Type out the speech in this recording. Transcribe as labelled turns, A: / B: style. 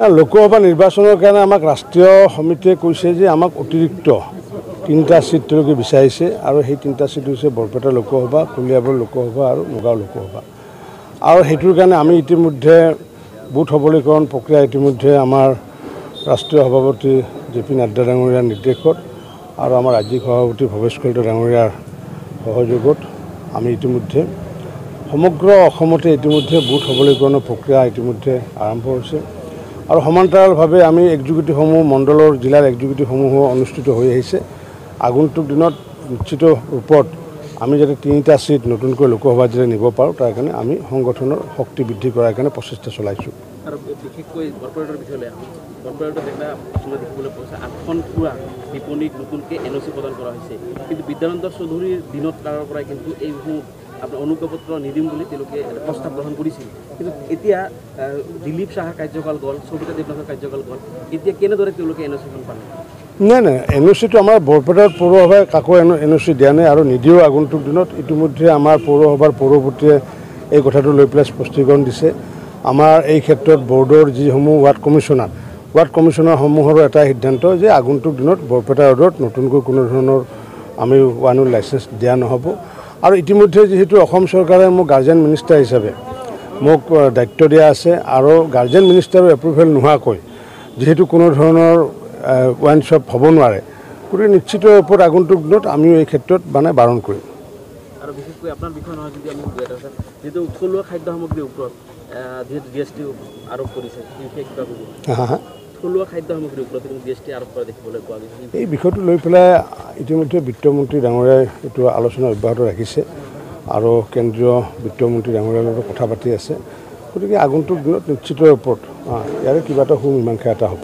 A: লোকসভা নিৰ্বাচনৰ কাৰণে আমাক ৰাষ্ট্ৰীয় সমিতিয়ে কৈছে যে আমাক অতিৰিক্ত তিনিটা ছিট তেওঁলোকে বিচাৰিছে আৰু সেই তিনিটা ছিট হৈছে বৰপেটা লোকসভা কলিয়াবৰ লোকসভা আৰু নগাঁও লোকসভা। আৰু সেইটোৰ কাৰণে আমি ইতিমধ্যে বুথ সবলীকৰণ প্ৰক্ৰিয়া ইতিমধ্যে আমাৰ ৰাষ্ট্ৰীয় সভাপতি জে পি নাড্ডা ডাঙৰীয়াৰ নিৰ্দেশত আৰু আমাৰ ৰাজ্যিক সভাপতি ভৱেশ কলিতা ডাঙৰীয়াৰ সহযোগত আমি ইতিমধ্যে সমগ্ৰ অসমতে ইতিমধ্যে বুথ সবলীকৰণৰ প্ৰক্ৰিয়া ইতিমধ্যে আৰম্ভ হৈছে। আৰু সমান্তৰালভাৱে আমি এক্সিকিউটিভসমূহ মণ্ডলৰ জিলাৰ এক্সিকিউটিভসমূহো অনুষ্ঠিত হৈ আহিছে। আগন্তুক দিনত নিশ্চিত ৰূপত আমি যাতে তিনিটা ছিট নতুনকৈ লোকসভাত যাতে নিব পাৰোঁ তাৰ কাৰণে আমি সংগঠনৰ শক্তি বৃদ্ধি কৰাৰ কাৰণে প্ৰচেষ্টা চলাইছোঁ।
B: বিশেষকৈ বৰপেটাৰ বিষয়লৈ কিছুমান দেখিবলৈ পোৱা হৈছে আঠখন খুৰা বিপণীক নতুনকৈ এন অ' চি প্ৰদান কৰা হৈছে। কিন্তু বিদ্যানন্দ চৌধুৰীৰ দিনত কালৰ পৰাই কিন্তু এইসমূহ আপোনাৰ অনুজ্ঞাপত্ৰ নিদিম বুলি তেওঁলোকে এটা প্ৰস্তাৱ গ্ৰহণ কৰিছিল। কিন্তু এতিয়া দিলীপ চাহাৰ কাৰ্যকাল গ'ল সবিতা দেৱনাথৰ কাৰ্যকাল গ'ল এতিয়া কেনেদৰে তেওঁলোকে এন অ' চিখন পালে?
A: নাই নাই এন অ' চিটো আমাৰ বৰপেটাৰ পৌৰসভাই কাকো এন এন অ' চি দিয়া নাই আৰু নিদিও আগন্তুক দিনত। ইতিমধ্যে আমাৰ পৌৰসভাৰ পৌৰপতিয়ে এই কথাটো লৈ পেলাই স্পষ্টীকৰণ দিছে। আমাৰ এই ক্ষেত্ৰত বৰ্ডৰ যিসমূহ ৱাৰ্ড কমিশ্যনাৰ ৱাৰ্ড কমিশ্যনাৰসমূহৰো এটা সিদ্ধান্ত যে আগন্তুক দিনত বৰপেটা ৰোডত নতুনকৈ কোনো ধৰণৰ আমি উইল লাইচেঞ্চ দিয়া নহ'ব। আৰু ইতিমধ্যে যিহেতু অসম চৰকাৰে মোক গাৰ্জেন মিনিষ্টাৰ হিচাপে মোক দায়িত্ব দিয়া আছে আৰু গাৰ্জেন মিনিষ্টাৰৰ এপ্ৰুভেল নোহোৱাকৈ যিহেতু কোনো ধৰণৰ ৱাইন শ্বপ হ'ব নোৱাৰে। গতিকে নিশ্চিত ৰূপত আগন্তুক দিনত আমিও এই ক্ষেত্ৰত মানে বাৰণ কৰিম।
B: আৰু বিশেষকৈ আপোনাৰ বিষয় নহয় যদি আমি দুই এটা আছে যিটো থলুৱা খাদ্য সামগ্ৰীৰ ওপৰত আহ, যিহেতু জি এছ টি আৰোপ কৰিছে থলুৱা খাদ্য সামগ্ৰীৰ ওপৰত জি এছ টি আৰোপ কৰা দেখিবলৈ পোৱা গৈছে।
A: এই বিষয়টো লৈ পেলাই ইতিমধ্যে বিত্তমন্ত্ৰী ডাঙৰীয়াই এইটো আলোচনা অব্যাহত ৰাখিছে আৰু কেন্দ্ৰীয় বিত্তমন্ত্ৰী ডাঙৰীয়াৰ লগত কথা পাতি আছে। গতিকে আগন্তুক দিনত নিশ্চিত আহ, ইয়াৰে কিবা এটা সু মীমাংসা এটা হ'ব।